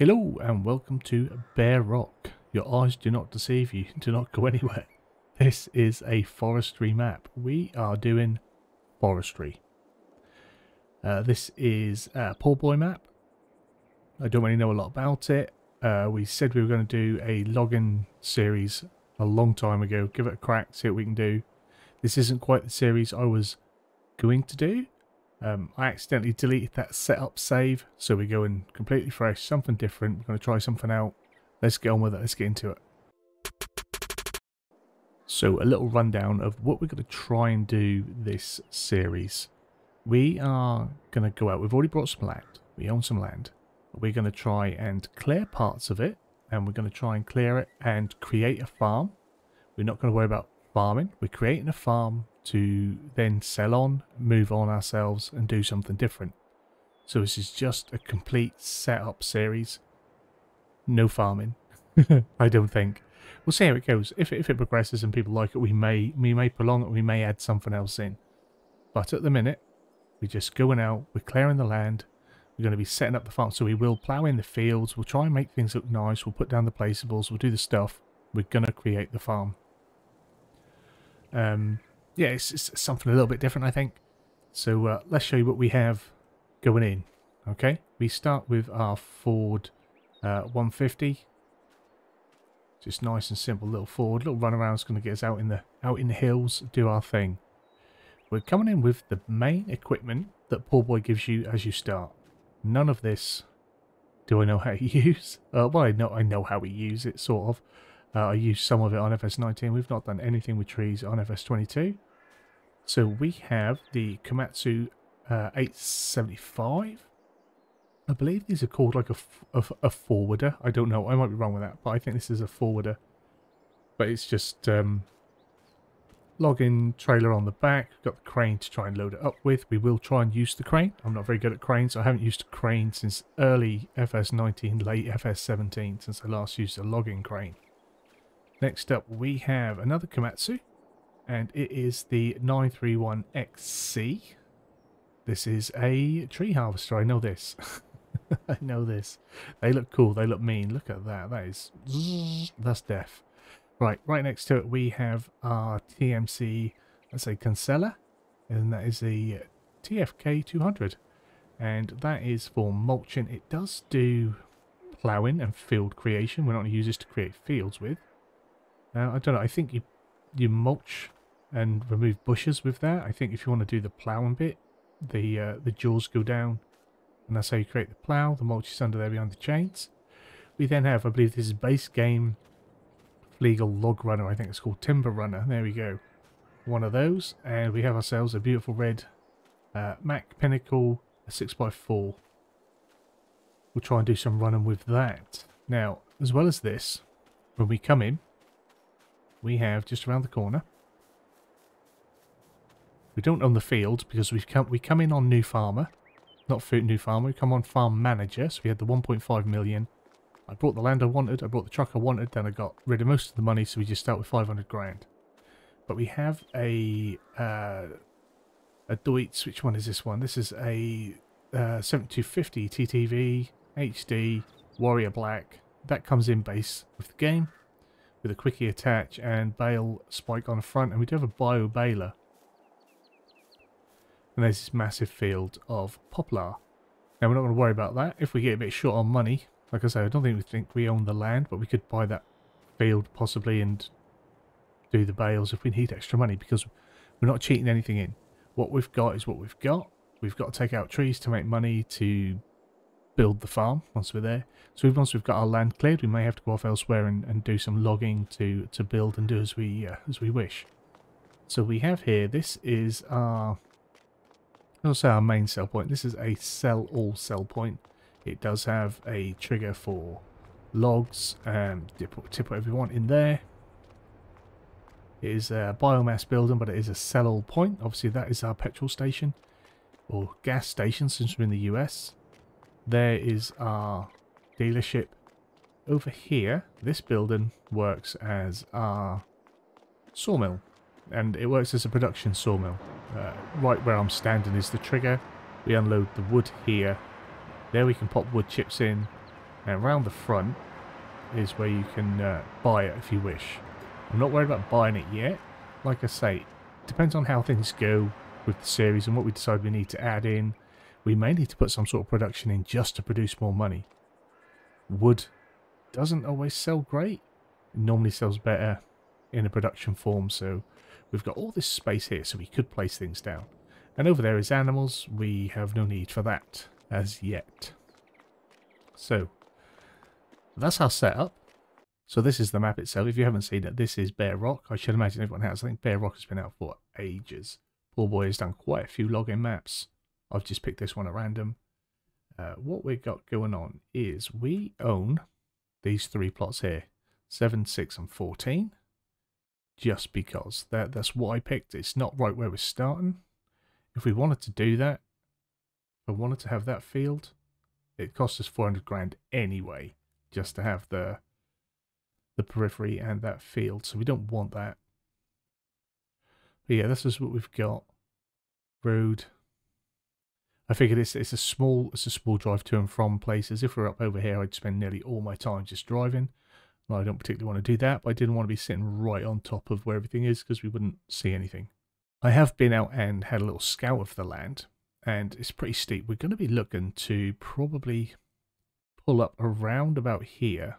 Hello and welcome to Bear Rock. Your eyes do not deceive you, do not go anywhere. This is a forestry map. We are doing forestry. Uh, this is a poor boy map. I don't really know a lot about it. Uh, we said we were going to do a login series a long time ago. Give it a crack, see what we can do. This isn't quite the series I was going to do. Um, I accidentally deleted that setup save, so we're going completely fresh, something different. We're going to try something out. Let's get on with it. Let's get into it. So a little rundown of what we're going to try and do this series. We are going to go out. We've already brought some land. We own some land. We're going to try and clear parts of it, and we're going to try and clear it and create a farm. We're not going to worry about farming. We're creating a farm to then sell on, move on ourselves and do something different. So this is just a complete setup series. No farming. I don't think. We'll see how it goes. If, if it progresses and people like it, we may we may prolong it, we may add something else in. But at the minute, we're just going out, we're clearing the land, we're going to be setting up the farm. So we will plough in the fields, we'll try and make things look nice, we'll put down the placeables, we'll do the stuff. We're going to create the farm. Um, yeah, it's, it's, something a little bit different, I think. So uh, let's show you what we have going in. Okay, we start with our Ford uh, 150. Just nice and simple little Ford. Little run around is going to get us out in the out in the hills, do our thing. We're coming in with the main equipment that Poor Boy gives you as you start. None of this do I know how to use. Uh, well, I know I know how we use it, sort of. Uh, I used some of it on FS19. We've not done anything with trees on FS22. So we have the Komatsu uh, 875. I believe these are called like a, a, a, forwarder. I don't know. I might be wrong with that, but I think this is a forwarder. But it's just um, login trailer on the back. We've got the crane to try and load it up with. We will try and use the crane. I'm not very good at cranes. I haven't used a crane since early FS19, late FS17, since I last used a logging crane. Next up, we have another Komatsu, and it is the 931XC. This is a tree harvester. I know this. I know this. They look cool. They look mean. Look at that. That is... That's death. Right, right next to it we have our TMC, let's say Cancela, and that is the TFK 200. And that is for mulching. It does do ploughing and field creation. We're not going to use this to create fields with. Uh, I don't know. I think you you mulch and remove bushes with that. I think if you want to do the ploughing bit, the uh, the jaws go down, and that's how you create the plough. The mulch is under there behind the chains. We then have, I believe this is base game legal log runner. I think it's called timber runner. There we go. One of those, and we have ourselves a beautiful red uh, Mack Pinnacle 6x4. We'll try and do some running with that. Now, as well as this, when we come in, we have just around the corner. We don't own the field because we've come we come in on new farmer, not food new farmer. We come on farm manager, so we had the 1.5 million. I brought the land I wanted, I brought the truck I wanted, then I got rid of most of the money, so we just start with 500 grand. But we have a uh, a Deutz. Which one is this one? This is a uh, 7250 TTV HD Warrior Black. That comes in base with the game with a quickie attach and bale spike on the front. And we do have a bio baler. And there's this massive field of poplar. Now we're not going to worry about that. If we get a bit short on money, like I say, I don't think we think we own the land, but we could buy that field possibly and do the bales if we need extra money because we're not cheating anything in. What we've got is what we've got. We've got to take out trees to make money to build the farm once we're there. So once we've got our land cleared, we may have to go off elsewhere and, and do some logging to, to build and do as we uh, as we wish. So we have here, this is our, I'll our main sell point. This is a sell all sell point. It does have a trigger for logs and tip, tip whatever you want in there. It is a biomass building, but it is a sell all point. Obviously that is our petrol station or gas station since we're in the US. There is our dealership. Over here, this building works as our sawmill. And it works as a production sawmill. Uh, right where I'm standing is the trigger. We unload the wood here. There we can pop wood chips in And around the front is where you can uh, buy it if you wish. I'm not worried about buying it yet. Like I say, depends on how things go with the series and what we decide we need to add in. We may need to put some sort of production in just to produce more money. Wood doesn't always sell great. It normally sells better in a production form, so we've got all this space here, so we could place things down. And over there is animals. We have no need for that as yet. So, that's our setup. So this is the map itself. If you haven't seen it, this is Bear Rock. I should imagine everyone has. I think Bear Rock has been out for ages. Poor boy has done quite a few login maps. I've just picked this one at random. Uh, what we've got going on is we own these three plots here. 7, 6 and 14. Just because. That, that's what I picked. It's not right where we're starting. If we wanted to do that, if I wanted to have that field, it costs us 400 grand anyway, just to have the the periphery and that field. So we don't want that. But yeah, this is what we've got. Road. I figured it's it's a small it's a small drive to and from places. If we're up over here, I'd spend nearly all my time just driving. I don't particularly want to do that, but I didn't want to be sitting right on top of where everything is because we wouldn't see anything. I have been out and had a little scout of the land, and it's pretty steep. We're going to be looking to probably pull up around about here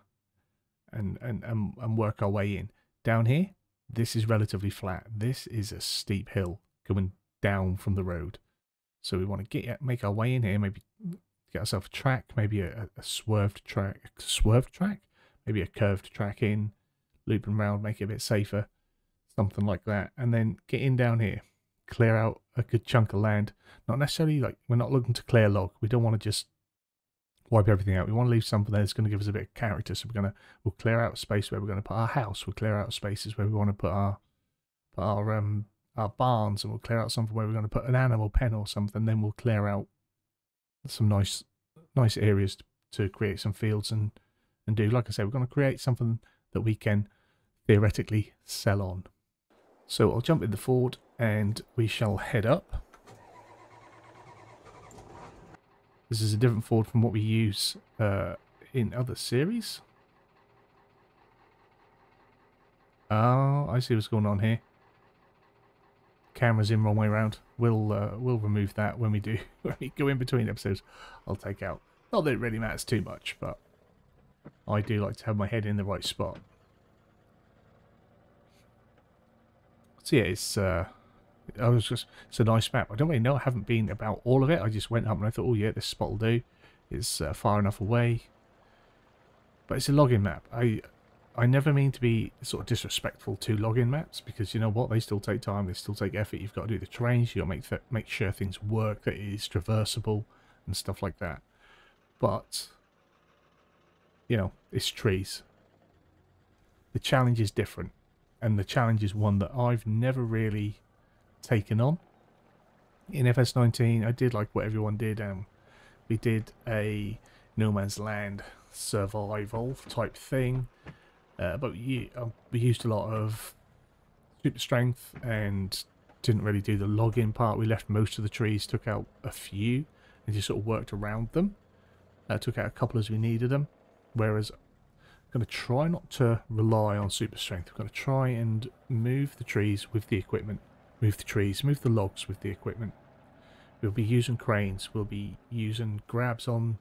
and, and, and, and work our way in. Down here, this is relatively flat. This is a steep hill going down from the road. So we want to get make our way in here, maybe get ourselves a track, maybe a, a swerved track, a swerved track, maybe a curved track in, looping around, make it a bit safer, something like that. And then get in down here, clear out a good chunk of land. Not necessarily like, we're not looking to clear log. We don't want to just wipe everything out. We want to leave something there that's going to give us a bit of character. So we're going to we'll clear out space where we're going to put our house. We'll clear out spaces where we want to put our put our um our barns, and we'll clear out something where we're going to put an animal pen or something. Then we'll clear out some nice nice areas to, to create some fields and and do. Like I said, we're going to create something that we can theoretically sell on. So I'll jump in the Ford and we shall head up. This is a different Ford from what we use uh, in other series. Oh, I see what's going on here. Camera's in wrong way around. We'll uh, we'll remove that when we do when we go in between episodes. I'll take out. Not that it really matters too much, but I do like to have my head in the right spot. So yeah, it's uh, I was just, it's a nice map. I don't really know. I haven't been about all of it. I just went up and I thought, oh yeah, this spot will do. It's uh, far enough away. But it's a login map. I I never mean to be sort of disrespectful to login maps because you know what? They still take time. They still take effort. You've got to do the terrains. You've got to make, make sure things work, that it is traversable and stuff like that. But, you know, it's trees. The challenge is different. And the challenge is one that I've never really taken on. In FS19, I did like what everyone did. Um, we did a No Man's Land survival type thing, uh, but we, uh, used a lot of super strength and didn't really do the login part. We left most of the trees, took out a few, and just sort of worked around them. Uh, took out a couple as we needed them. Whereas I'm going to try not to rely on super strength. I'm going to try and move the trees with the equipment move the trees, move the logs with the equipment. We'll be using cranes, we'll be using grabs on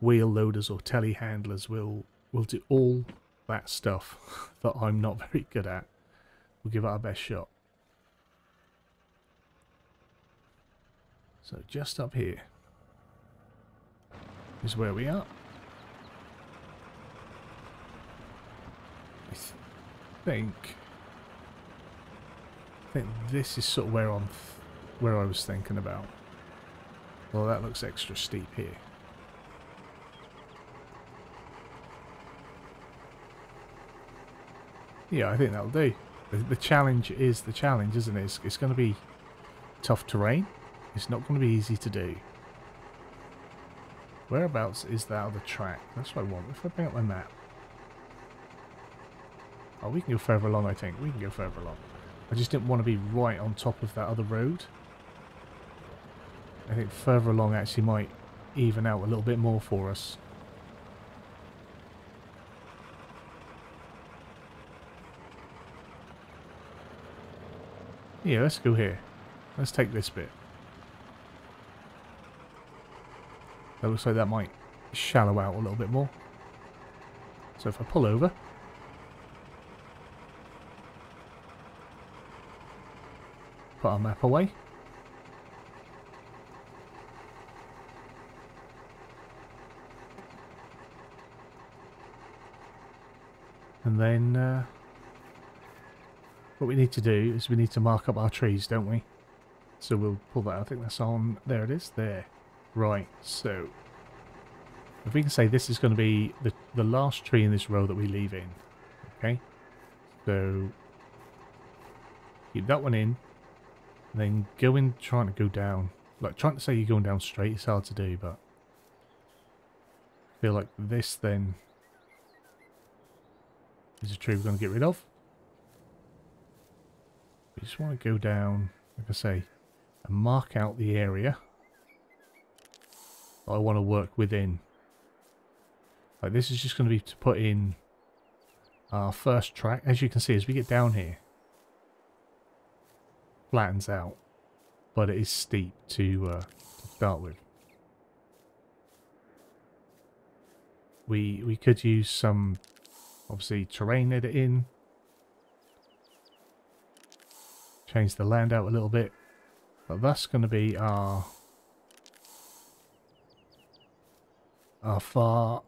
wheel loaders or telehandlers, we'll, we'll do all that stuff that I'm not very good at. We'll give it our best shot. So just up here is where we are. I th think think this is sort of where I'm, where I was thinking about. Well, that looks extra steep here. Yeah, I think that'll do. The, the challenge is the challenge, isn't it? It's, it's going to be tough terrain. It's not going to be easy to do. Whereabouts is that other track? That's what I want. If I bring up my map. Oh, we can go further along, I think. We can go further along. I just didn't want to be right on top of that other road. I think further along actually might even out a little bit more for us. Yeah, let's go here. Let's take this bit. That looks like that might shallow out a little bit more. So if I pull over, put our map away. And then uh, what we need to do is we need to mark up our trees, don't we? So we'll pull that. I think that's on. There it is. There. Right. So if we can say this is going to be the, the last tree in this row that we leave in. Okay. So keep that one in. Then go in trying to go down. Like trying to say you're going down straight is hard to do, but I feel like this then is a tree we're going to get rid of. We just want to go down, like I say, and mark out the area I want to work within. Like this is just going to be to put in our first track. As you can see, as we get down here, flattens out, but it is steep to, uh, to start with. We we could use some, obviously, terrain editing. Change the land out a little bit. But that's going to be our our far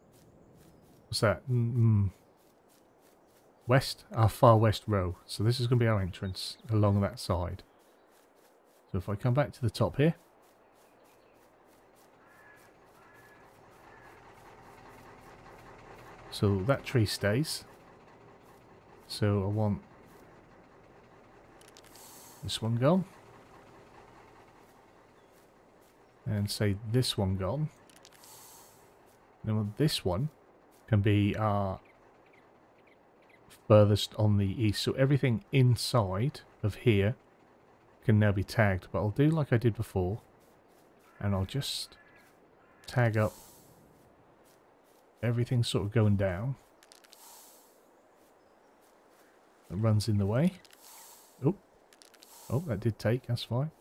what's that? Mm, mm, west? Our far west row. So this is going to be our entrance along that side. So if I come back to the top here. So that tree stays. So I want this one gone and say this one gone. Then this one can be our furthest on the east. So everything inside of here can now be tagged. But I'll do like I did before. And I'll just tag up everything sort of going down. That runs in the way. Oh, oh, that did take. That's fine.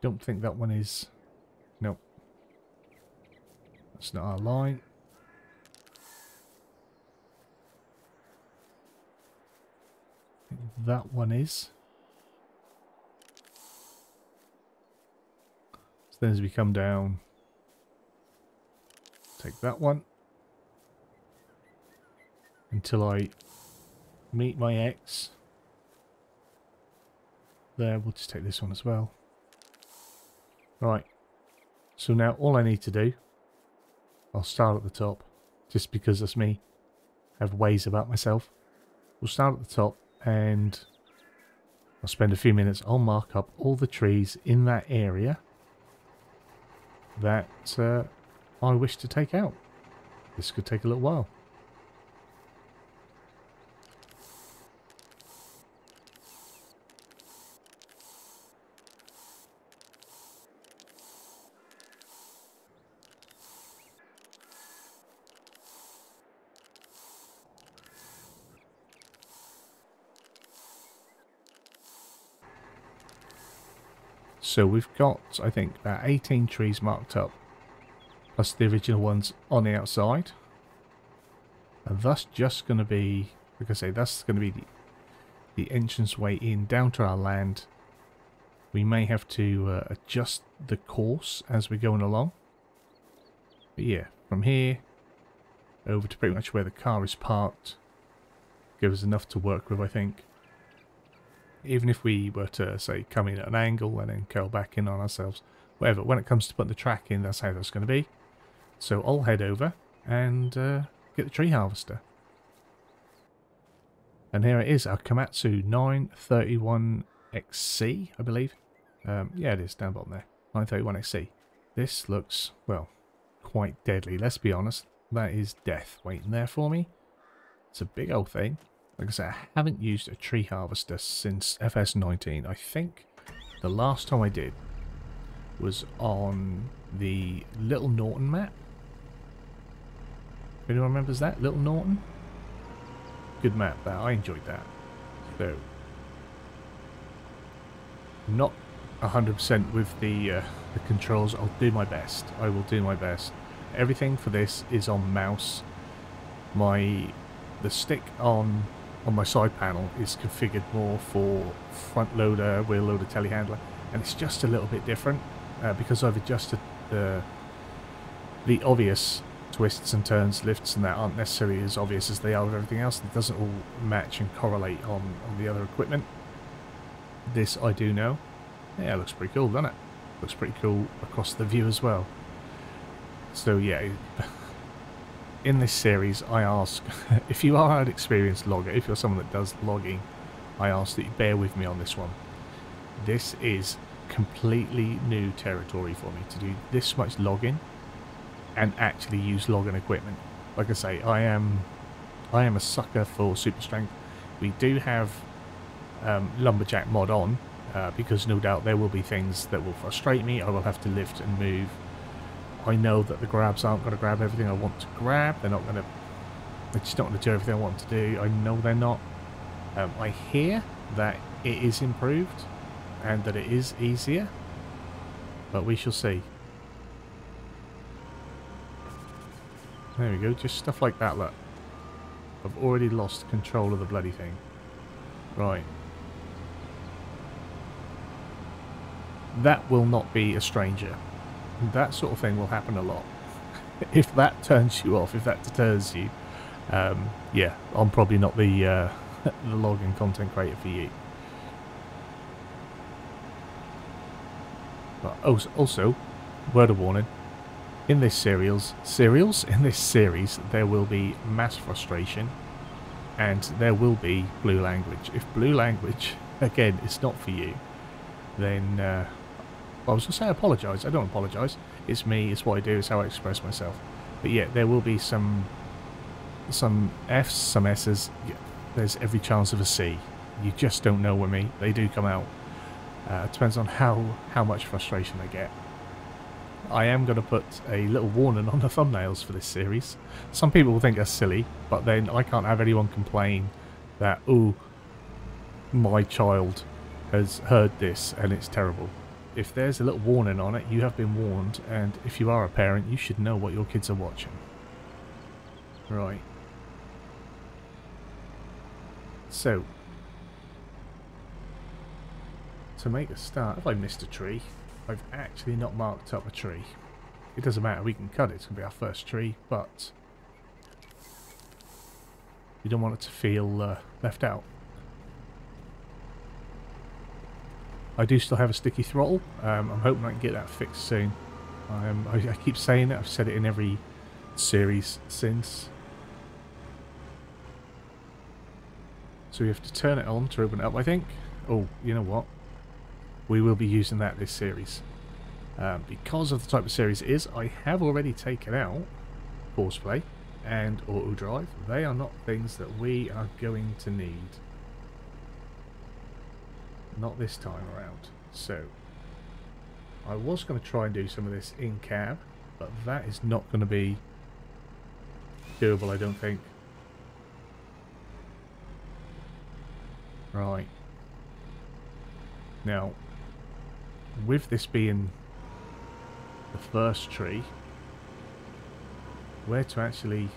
Don't think that one is... Nope. That's not our line. that one is. So then as we come down, take that one until I meet my X. There, we'll just take this one as well. Right. So now all I need to do, I'll start at the top, just because that's me. I have ways about myself. We'll start at the top and I'll spend a few minutes. I'll mark up all the trees in that area that uh, I wish to take out. This could take a little while. So we've got, I think, about 18 trees marked up. Plus the original ones on the outside. And that's just going to be, like I say, that's going to be the, the entrance way in down to our land. We may have to uh, adjust the course as we're going along. But yeah, from here over to pretty much where the car is parked gives us enough to work with, I think even if we were to, say, come in at an angle and then curl back in on ourselves, whatever, when it comes to putting the track in, that's how that's going to be. So I'll head over and uh, get the tree harvester. And here it is, our Komatsu 931XC, I believe. Um, yeah, it is, down bottom there. 931XC. This looks, well, quite deadly, let's be honest. That is death waiting there for me. It's a big old thing. Like I said, I haven't used a tree harvester since FS19. I think the last time I did was on the Little Norton map. Anyone remembers that? Little Norton? Good map that. I enjoyed that. So, not 100% with the, uh, the controls. I'll do my best. I will do my best. Everything for this is on mouse. My the stick on on my side panel is configured more for front loader, wheel loader, telehandler, and it's just a little bit different uh, because I've adjusted the the obvious twists and turns, lifts and that aren't necessarily as obvious as they are with everything else. It doesn't all match and correlate on, on the other equipment. This I do know. Yeah, looks pretty cool, doesn't it? Looks pretty cool across the view as well. So yeah, in this series I ask, if you are an experienced logger, if you're someone that does logging, I ask that you bear with me on this one. This is completely new territory for me to do this much logging and actually use logging equipment. Like I say, I am I am a sucker for super strength. We do have um, lumberjack mod on uh, because no doubt there will be things that will frustrate me. I will have to lift and move. I know that the grabs aren't going to grab everything I want to grab. They're not going to. They're just not going to do everything I want to do. I know they're not. Um, I hear that it is improved and that it is easier, but we shall see. There we go, just stuff like that, look. I've already lost control of the bloody thing. Right. That will not be a stranger. That sort of thing will happen a lot. if that turns you off, if that deters you, um, yeah, I'm probably not the, uh, the logging content creator for you. But also, word of warning, in this serials, serials, in this series, there will be mass frustration and there will be blue language. If blue language, again, is not for you, then uh, I was going to say apologise. I don't apologise. It's me, it's what I do, it's how I express myself. But yeah, there will be some some Fs, some S's. There's every chance of a C. You just don't know with me. They do come out. Uh, it depends on how, how much frustration I get. I am going to put a little warning on the thumbnails for this series. Some people will think that's silly, but then I can't have anyone complain that, oh, my child has heard this and it's terrible. If there's a little warning on it, you have been warned, and if you are a parent, you should know what your kids are watching. Right. So, to make a start, have I missed a tree? I've actually not marked up a tree. It doesn't matter, we can cut it, it's going to be our first tree, but we don't want it to feel uh, left out. I do still have a sticky throttle. Um, I'm hoping I can get that fixed soon. Um, I, I, keep saying it. I've said it in every series since. So we have to turn it on to open it up, I think. Oh, you know what? we will be using that this series. Um, because of the type of series it is, I have already taken out Courseplay and Auto Drive. They are not things that we are going to need. Not this time around. So, I was going to try and do some of this in cab, but that is not going to be doable, I don't think. Right. Now, with this being the first tree, where to actually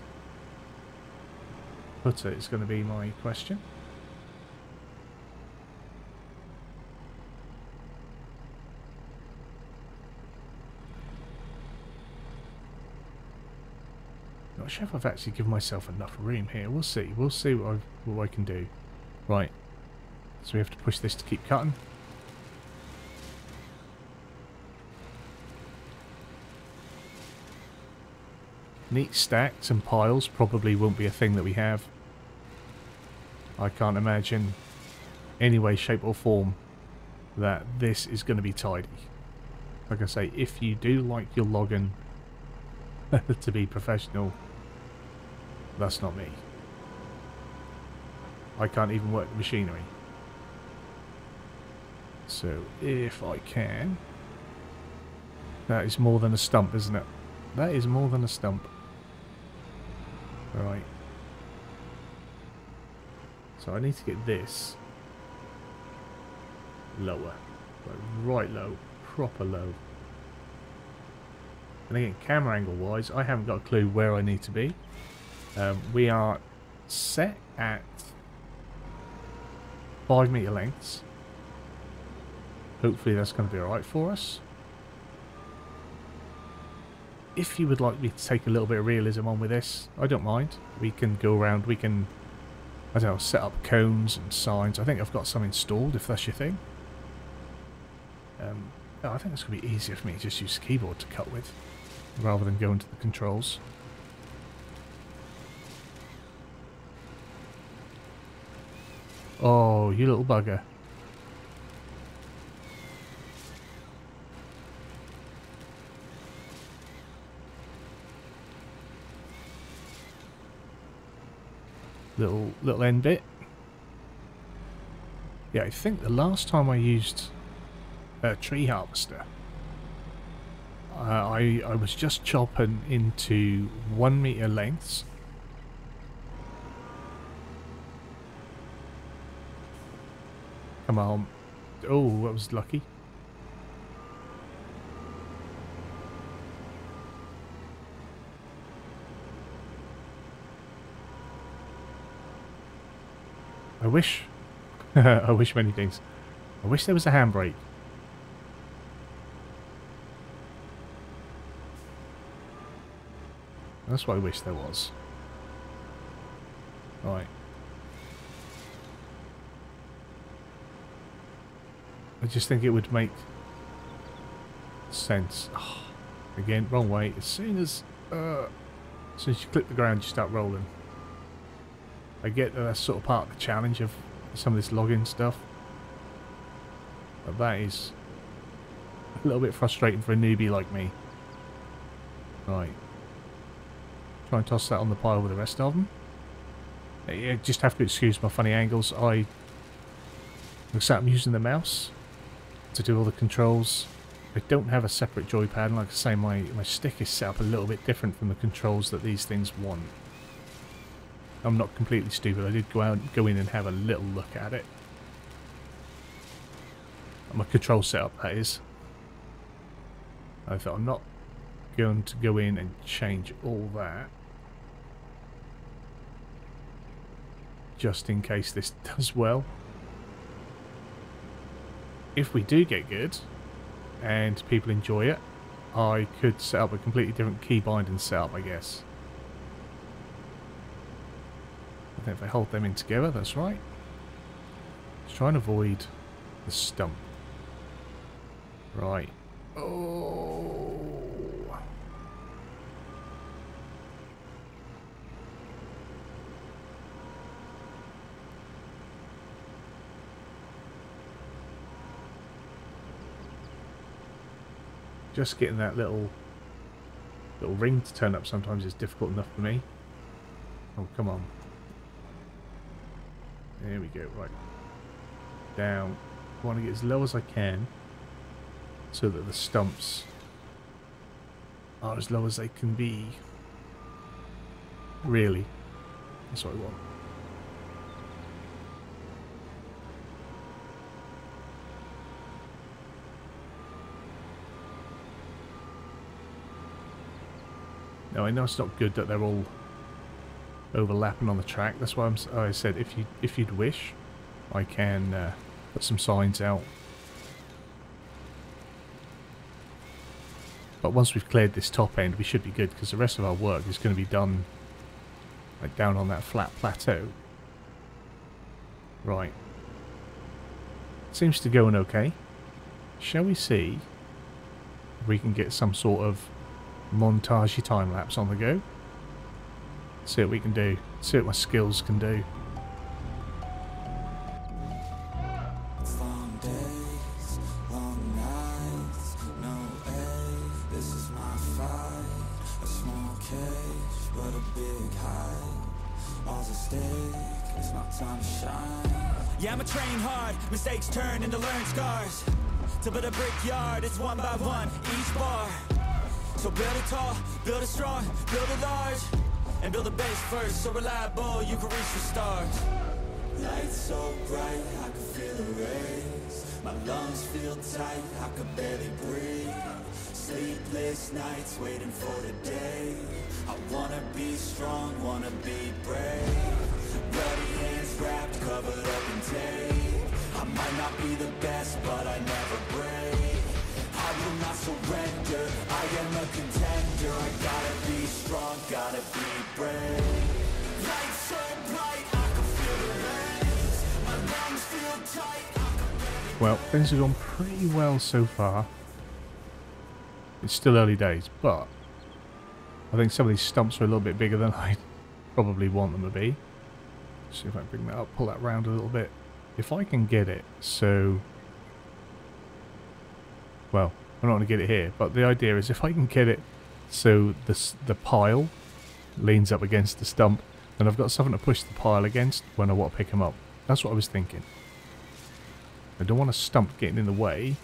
put it is going to be my question. Not sure if I've actually given myself enough room here. We'll see. We'll see what I, what I can do. Right. So we have to push this to keep cutting. Neat stacks and piles probably won't be a thing that we have. I can't imagine any way, shape or form that this is going to be tidy. Like I say, if you do like your logging to be professional, that's not me. I can't even work machinery. So if I can, that is more than a stump, isn't it? That is more than a stump. Right. So I need to get this lower. Like right low, proper low. And again, camera angle wise, I haven't got a clue where I need to be. Um, we are set at 5 meter lengths. Hopefully that's going to be alright for us. If you would like me to take a little bit of realism on with this, I don't mind. We can go around, we can, I don't know, set up cones and signs. I think I've got some installed if that's your thing. Um, I think it's going to be easier for me to just use the keyboard to cut with, rather than go into the controls. Oh, you little bugger. Little little end bit. Yeah, I think the last time I used a tree harvester, uh, I I was just chopping into one meter lengths Come on. Oh, that was lucky. I wish... I wish many things. I wish there was a handbrake. That's what I wish there was. Right. I just think it would make sense. Oh, again, wrong way. As soon as, uh, as soon as you clip the ground, you start rolling. I get that that's sort of part of the challenge of some of this logging stuff. But that is a little bit frustrating for a newbie like me. Right. Try and toss that on the pile with the rest of them. You just have to excuse my funny angles. I looks like I'm using the mouse to do all the controls. I don't have a separate joypad, like I say, my, my stick is set up a little bit different from the controls that these things want. I'm not completely stupid, I did go out go in and have a little look at it. My control setup, that is. I thought I'm not going to go in and change all that. Just in case this does well if we do get good and people enjoy it, I could set up a completely different key binding setup, I guess. I think if I hold them in together, that's right. Let's try and avoid the stump. Right. Oh. Just getting that little little ring to turn up sometimes is difficult enough for me. Oh, come on. There we go, right. Down. I want to get as low as I can so that the stumps are as low as they can be. Really. That's what I want. Now I know it's not good that they're all overlapping on the track. That's why I'm, I said if you if you'd wish, I can uh, put some signs out. But once we've cleared this top end, we should be good because the rest of our work is going to be done like down on that flat plateau. Right. Seems to go in okay. Shall we see if we can get some sort of montagey time lapse on the go. See what we can do. See what my skills can do. Yeah, I'ma train hard, mistakes turn into learned scars. To build a brickyard, it's one by one, each bar so build it tall, build it strong, build it large And build a base first, so reliable you can reach the stars Lights so bright, I can feel the rays. My lungs feel tight, I can barely breathe. Sleepless nights waiting for the day. I wanna be strong, wanna be brave. Bloody hands wrapped, covered up in tape. I might not be the best, but I never break. Will not surrender, I am a contender. I gotta be strong, gotta be brave. So bright, I can feel the. My lungs feel tight. Well, things have gone pretty well so far. It's still early days, but I think some of these stumps are a little bit bigger than I probably want them to be. See if I can bring that up, pull that round a little bit. If I can get it so... Well, I'm not going to get it here, but the idea is if I can get it so the, the pile leans up against the stump, then I've got something to push the pile against when I want to pick him up. That's what I was thinking. I don't want a stump getting in the way,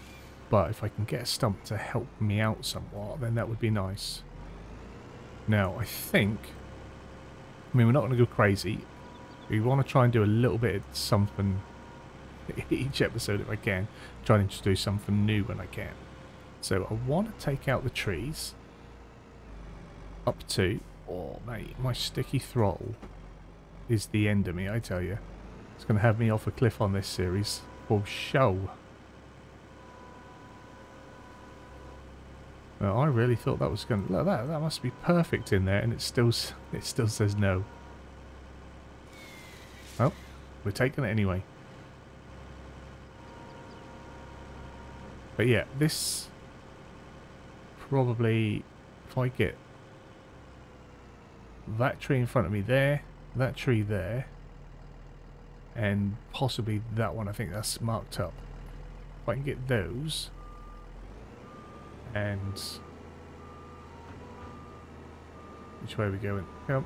but if I can get a stump to help me out somewhat, then that would be nice. Now, I think... I mean, we're not going to go crazy. We want to try and do a little bit of something each episode if I can. Try and introduce something new when I can. So I want to take out the trees. Up to... Oh, mate, my sticky throttle is the end of me, I tell you. It's going to have me off a cliff on this series. For show. Well, I really thought that was going to... Look, that, that must be perfect in there, and it still, it still says no. Well, we're taking it anyway. But yeah, this... Probably... If I get... That tree in front of me there, that tree there, and possibly that one, I think that's marked up. If I can get those, and which way are we going? Yep.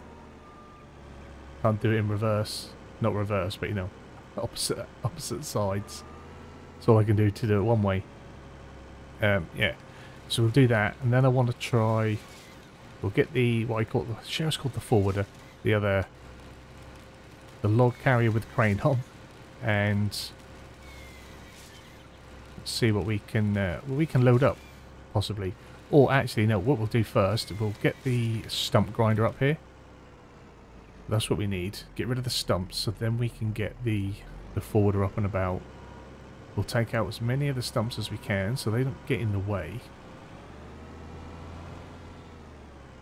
Can't do it in reverse. Not reverse, but you know, opposite opposite sides. That's all I can do to do it one way. Um, yeah. So we'll do that, and then I want to try. We'll get the what I call the sheriff's called the forwarder, the other, the log carrier with crane on, and see what we can uh, we can load up, possibly. Or actually, no. What we'll do first, we'll get the stump grinder up here. That's what we need. Get rid of the stumps, so then we can get the the forwarder up and about. We'll take out as many of the stumps as we can, so they don't get in the way.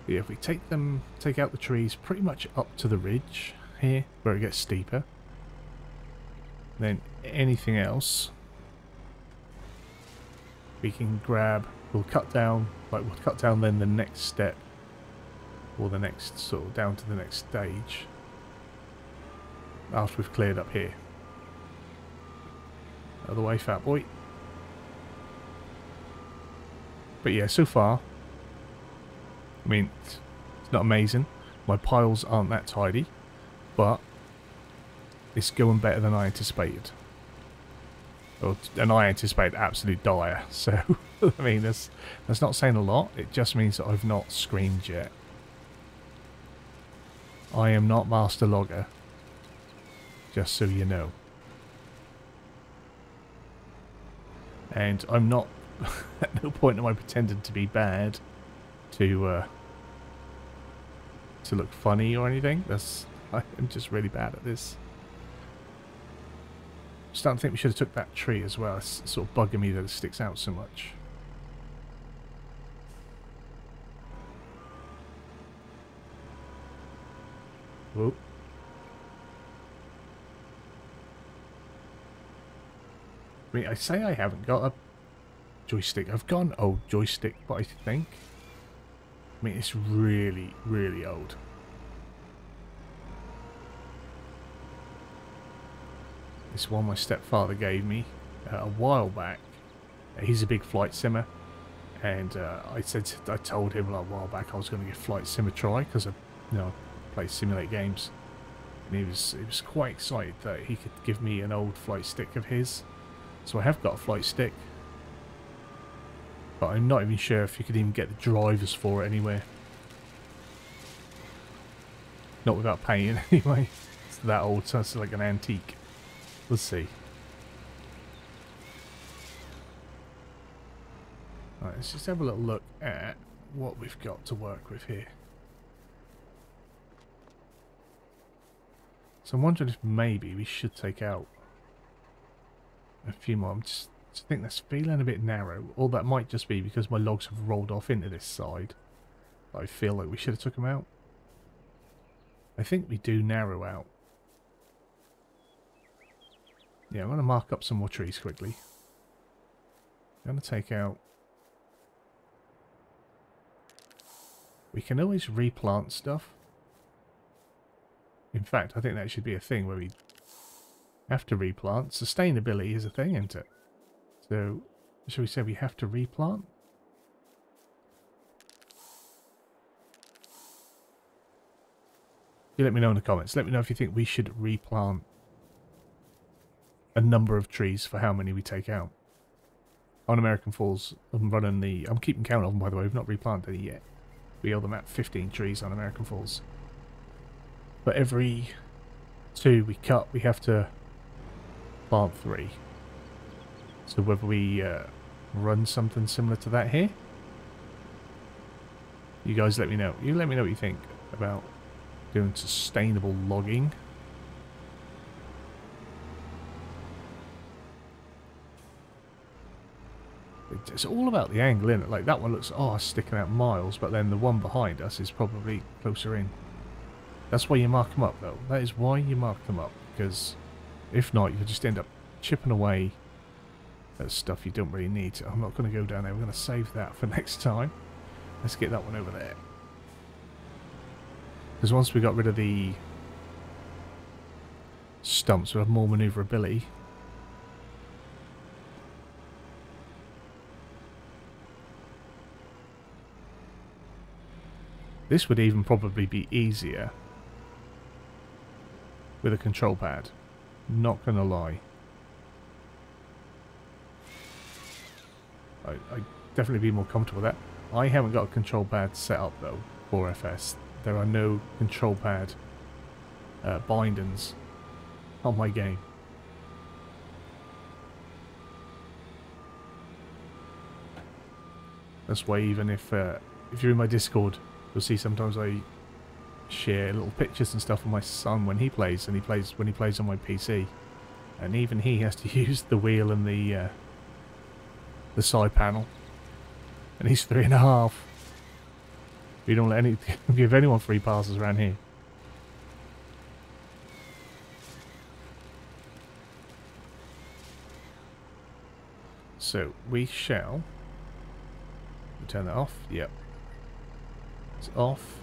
Yeah, if we take them, take out the trees pretty much up to the ridge here, where it gets steeper. Then anything else, we can grab, we'll cut down, like we'll cut down then the next step, or the next, sort of down to the next stage, after we've cleared up here. Out of the way, fat boy. But yeah, so far, I mean, it's not amazing. My piles aren't that tidy, but it's going better than I anticipated. And I anticipate absolute dire. So, I mean, that's that's not saying a lot. It just means that I've not screamed yet. I am not master logger. Just so you know. And I'm not. at no point am I pretending to be bad. To uh, to look funny or anything. That's I'm just really bad at this. I'm starting to think we should have took that tree as well. It's sort of bugging me that it sticks out so much. Whoop. I mean, I say I haven't got a joystick. I've got an old joystick, but I think... I mean, it's really, really old. This one my stepfather gave me uh, a while back. Uh, he's a big flight simmer, and uh, I said I told him like, a while back I was going to give flight sim a try because I, you know, play simulate games, and he was he was quite excited that he could give me an old flight stick of his. So I have got a flight stick, but I'm not even sure if you could even get the drivers for it anywhere. Not without paying anyway. It's that old, so it's like an antique. Let's see. Let's just have a little look at what we've got to work with here. So I'm wondering if maybe we should take out a few more. I'm just, just think that's feeling a bit narrow. Or that might just be because my logs have rolled off into this side. I feel like we should have took them out. I think we do narrow out. Yeah, I'm going to mark up some more trees quickly. I'm going to take out... We can always replant stuff. In fact, I think that should be a thing where we have to replant. Sustainability is a thing, isn't it? So, shall we say we have to replant? You let me know in the comments. Let me know if you think we should replant a number of trees for how many we take out. On American Falls, I'm running the... I'm keeping count of them, by the way. We've not replanted any yet. We owe them at 15 trees on American Falls. But every two we cut, we have to plant three. So whether we uh, run something similar to that here, you guys let me know. You let me know what you think about doing sustainable logging. It's all about the angle, is it? Like that one looks, oh, sticking out miles, but then the one behind us is probably closer in. That's why you mark them up, though. That is why you mark them up, because if not, you'll just end up chipping away at stuff you don't really need. I'm not going to go down there. We're going to save that for next time. Let's get that one over there. Because once we got rid of the stumps, we'll have more manoeuvrability. This would even probably be easier with a control pad. Not gonna lie. I, I definitely be more comfortable with that. I haven't got a control pad set up though for FS. There are no control pad uh, bindings on my game. That's why even if uh, if you're in my Discord, you'll see sometimes I share little pictures and stuff of my son when he plays, and he plays when he plays on my PC, and even he has to use the wheel and the uh, the side panel, and he's three and a half. We don't let any give anyone free passes around here. So we shall turn that off. Yep, it's off.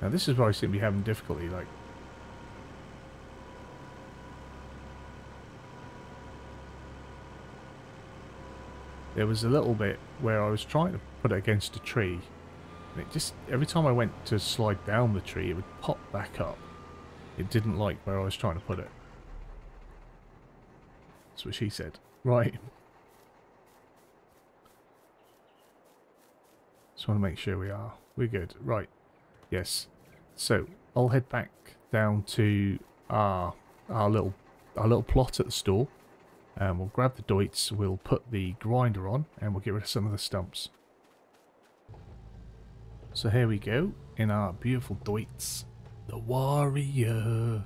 Now this is where I seem to be having difficulty, like... There was a little bit where I was trying to put it against a tree. And it just, every time I went to slide down the tree, it would pop back up. It didn't like where I was trying to put it. That's what she said. Right. Just want to make sure we are. We're good. Right. Yes. So I'll head back down to our our little our little plot at the store. And we'll grab the Deutz, we'll put the grinder on, and we'll get rid of some of the stumps. So here we go, in our beautiful Deutz. The warrior.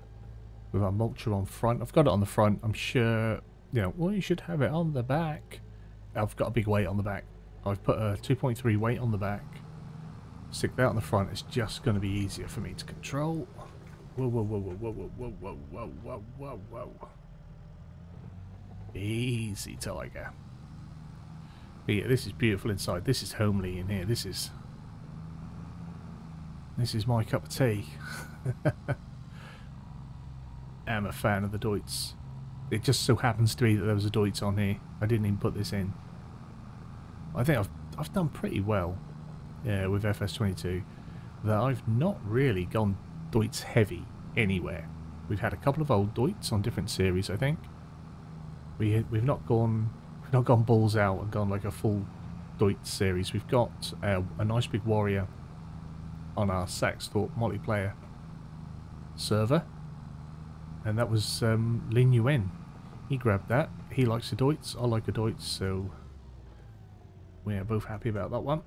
With our mulcher on front. I've got it on the front. I'm sure, you know, well, you should have it on the back. I've got a big weight on the back. I've put a 2.3 weight on the back. Stick that on the front. It's just going to be easier for me to control. Whoa, whoa, whoa, whoa, whoa, whoa, whoa, whoa, whoa, whoa, whoa. Easy, tiger. But yeah, this is beautiful inside. This is homely in here. This is... This is my cup of tea. I'm a fan of the Deutz. It just so happens to be that there was a Deutz on here. I didn't even put this in. I think I've I've done pretty well uh, with FS22 that I've not really gone Deutz heavy anywhere. We've had a couple of old Deutz on different series, I think. We we've not gone we've not gone balls out and gone like a full Deutz series. We've got uh, a nice big warrior on our Saxthorpe multiplayer server. And that was um, Lin Yuen. He grabbed that. He likes a Deutz. I like a Deutz, so we are both happy about that one.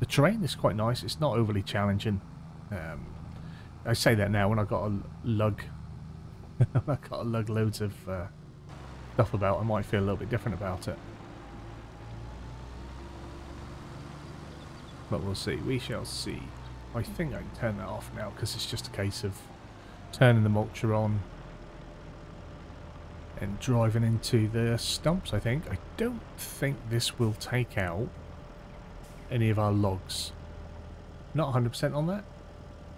The terrain is quite nice. It's not overly challenging. Um, I say that now when I got a lug. I got a lug loads of uh, stuff about. I might feel a little bit different about it. But we'll see. We shall see. I think I can turn that off now because it's just a case of turning the mulcher on and driving into the stumps, I think. I don't think this will take out any of our logs. Not 100% on that,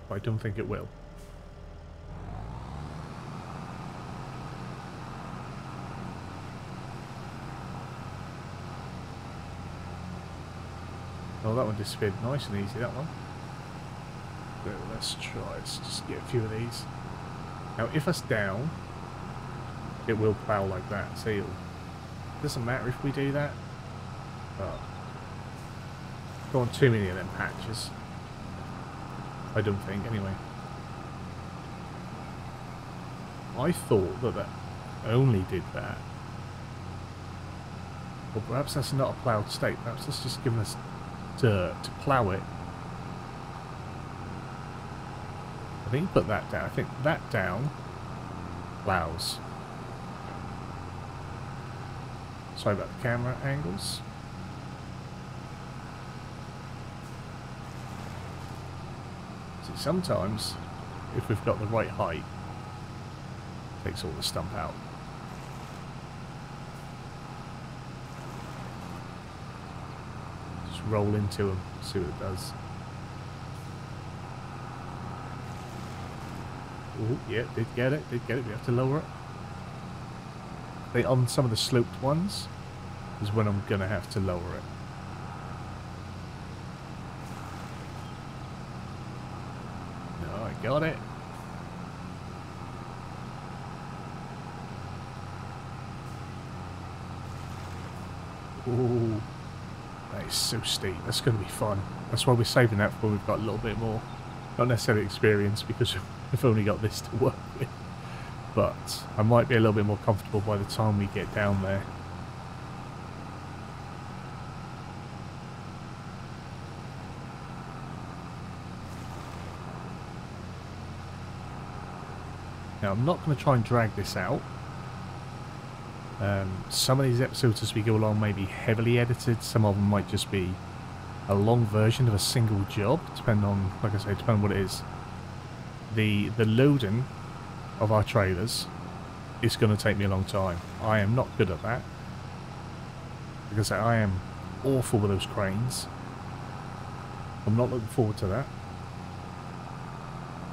but I don't think it will. Oh, that one disappeared nice and easy, that one. So let's try, let's just get a few of these. Now, if us down, it will plow like that. See, it doesn't matter if we do that. Oh. Go on too many of them patches. I don't think, anyway. I thought that that only did that. Well, perhaps that's not a ploughed state. Perhaps that's just given us to, to plough it. I think you put that down. I think that down ploughs. Sorry about the camera angles. See, sometimes, if we've got the right height, takes all the stump out. Just roll into them, see what it does. Oh, yeah, did get it, did get it. We have to lower it. They, on some of the sloped ones is when I'm going to have to lower it. No, I got it. Ooh, that is so steep. That's going to be fun. That's why we're saving that for we've got a little bit more, not necessarily experience because we've only got this to work with but I might be a little bit more comfortable by the time we get down there. Now I'm not going to try and drag this out. Um, some of these episodes as we go along may be heavily edited, some of them might just be a long version of a single job, depending on, like I say, depending on what it is. The, the loading of our trailers is going to take me a long time. I am not good at that. Because I am awful with those cranes. I'm not looking forward to that.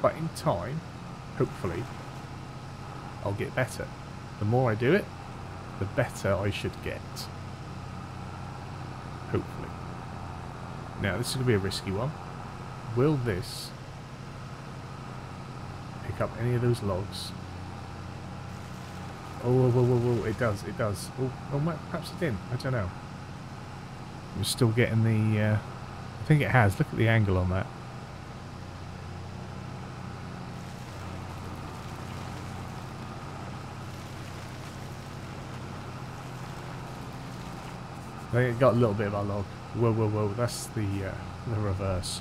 But in time, hopefully, I'll get better. The more I do it, the better I should get. Hopefully. Now, this is going to be a risky one. Will this pick up any of those logs. Oh, whoa, whoa, whoa, whoa, it does, it does. Oh, oh perhaps it didn't, I don't know. We're still getting the, uh, I think it has, look at the angle on that. It got a little bit of our log. Whoa, whoa, whoa, that's the, uh, the reverse.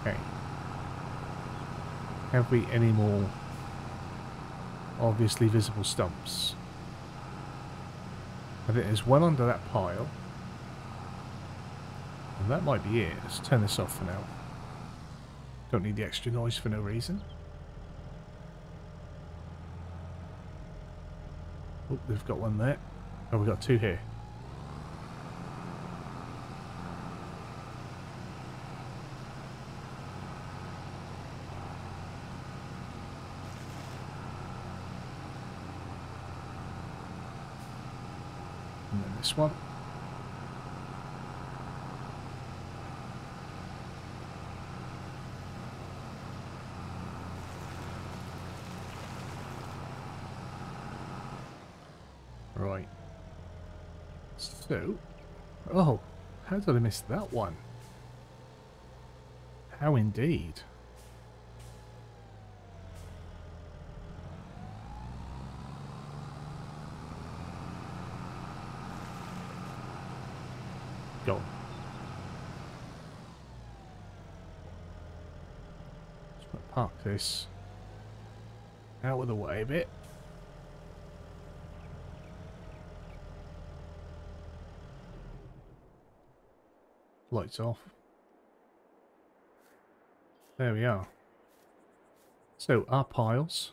Okay. Have we any more obviously visible stumps? I think there's one under that pile. And that might be it. Let's turn this off for now. Don't need the extra noise for no reason. Oh, they've got one there. Oh, we've got two here. This one. Right. So, oh, How did I miss that one? How indeed. Go on. Just gonna park this out of the way a bit. Lights off. There we are. So, our piles.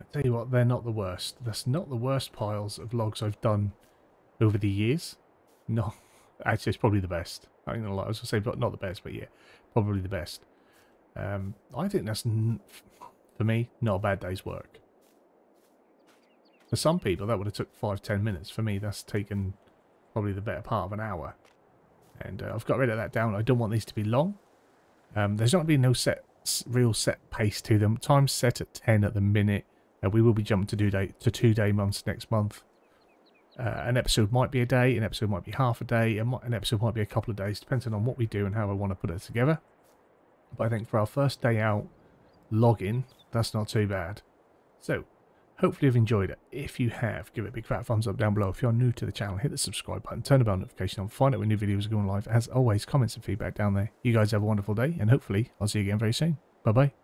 I tell you what, they're not the worst. That's not the worst piles of logs I've done over the years. No, actually, it's probably the best. I ain't gonna lie. I was gonna say, but not the best, but yeah, probably the best. Um, I think that's, for me, not a bad day's work. For some people, that would have took five, ten minutes. For me, that's taken probably the better part of an hour. And uh, I've got rid of that down. I don't want these to be long. Um, there's not going to be no set, real set pace to them. Time's set at 10 at the minute. Uh, we will be jumping to, do day, to two day months next month. Uh, an episode might be a day, an episode might be half a day, an episode might be a couple of days, depending on what we do and how I want to put it together. But I think for our first day out, login, that's not too bad. So, Hopefully you've enjoyed it. If you have, give it a big fat thumbs up down below. If you're new to the channel, hit the subscribe button, turn the bell notification on, find out when new videos are going live. As always, comments and feedback down there. You guys have a wonderful day, and hopefully I'll see you again very soon. Bye-bye.